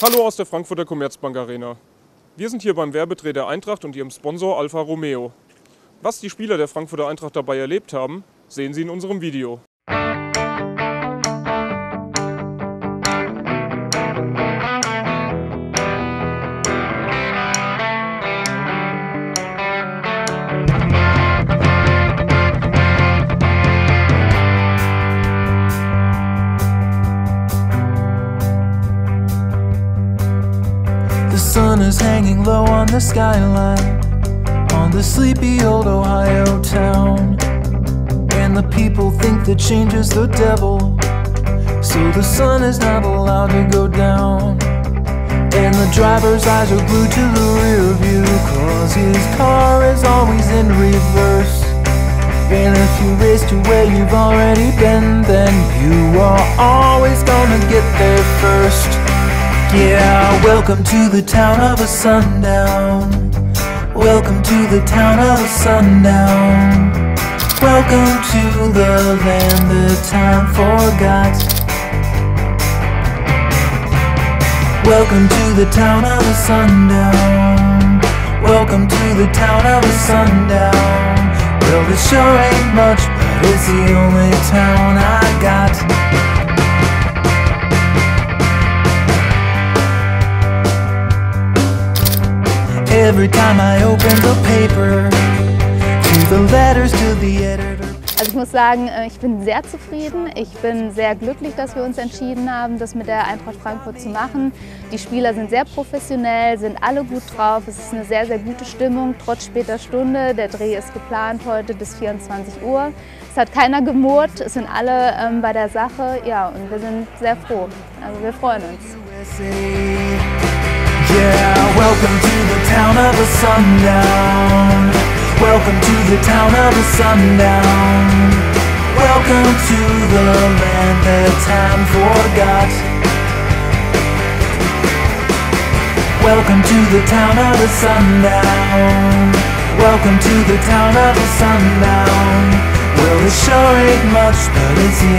Hallo aus der Frankfurter Commerzbank Arena. Wir sind hier beim Werbedreh der Eintracht und ihrem Sponsor Alfa Romeo. Was die Spieler der Frankfurter Eintracht dabei erlebt haben, sehen Sie in unserem Video. Sun is hanging low on the skyline On the sleepy old Ohio town. And the people think that change is the devil. So the sun is not allowed to go down. And the driver's eyes are glued to the rear view Cause his car is always in reverse. And if you race to where you've already been Then you are always gonna get there first yeah, welcome to the town of a sundown. Welcome to the town of a sundown. Welcome to the land that time forgot. Welcome to the town of a sundown. Welcome to the town of a sundown. Well, it sure ain't much, but it's the only town Every time I open the paper, to the letters to the editor. Also ich muss sagen, äh, ich bin sehr zufrieden. Ich bin sehr glücklich, dass wir uns entschieden haben, das mit der Eintracht Frankfurt zu machen. Die Spieler sind sehr professionell, sind alle gut drauf. Es ist eine sehr, sehr gute Stimmung, trotz später Stunde. Der Dreh ist geplant heute bis 24 Uhr. Es hat keiner gemurrt, es sind alle ähm, bei der Sache. Ja, und wir sind sehr froh. Also wir freuen uns. Yeah, town of the sundown. Welcome to the town of the sundown. Welcome to the land that time forgot. Welcome to the town of the sundown. Welcome to the town of the sundown. Well, it sure ain't much, but it's the